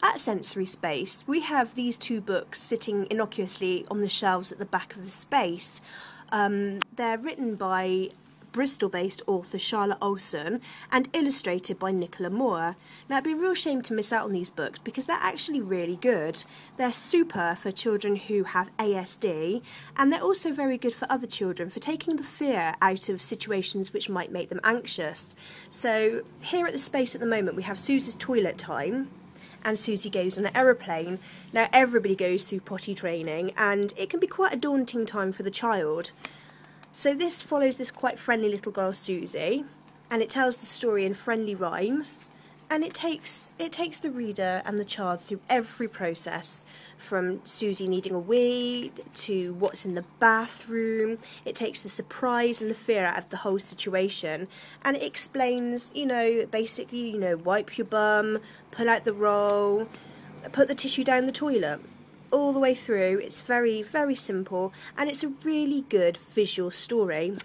At Sensory Space, we have these two books sitting innocuously on the shelves at the back of the space. Um, they're written by Bristol based author Charlotte Olson and illustrated by Nicola Moore. Now, it'd be a real shame to miss out on these books because they're actually really good. They're super for children who have ASD, and they're also very good for other children for taking the fear out of situations which might make them anxious. So, here at the space at the moment, we have Suzie's Toilet Time and Suzie goes on an aeroplane. Now, everybody goes through potty training, and it can be quite a daunting time for the child. So, this follows this quite friendly little girl, Suzie, and it tells the story in friendly rhyme and it takes it takes the reader and the child through every process from Suzie needing a wee to what's in the bathroom. It takes the surprise and the fear out of the whole situation and it explains, you know, basically, you know, wipe your bum, pull out the roll, put the tissue down the toilet. All the way through, it's very, very simple and it's a really good visual story.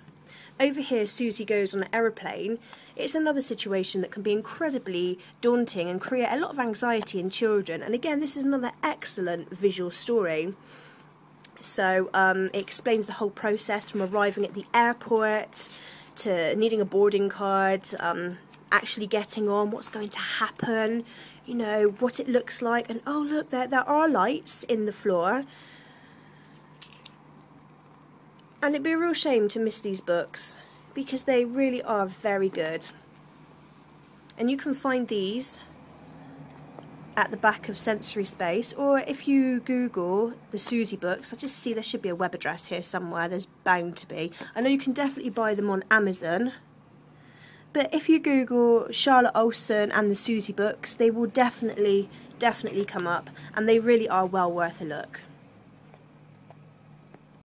Over here, Suzie goes on an aeroplane. It's another situation that can be incredibly daunting and create a lot of anxiety in children. And again, this is another excellent visual story. So um, it explains the whole process from arriving at the airport to needing a boarding card, um, actually getting on, what's going to happen, you know, what it looks like, and oh look, there there are lights in the floor. And it'd be a real shame to miss these books because they really are very good. And you can find these at the back of Sensory Space, or if you Google the Suzie books, I just see there should be a web address here somewhere, there's bound to be. I know you can definitely buy them on Amazon, but if you Google Charlotte Olson and the Suzie books, they will definitely, definitely come up, and they really are well worth a look.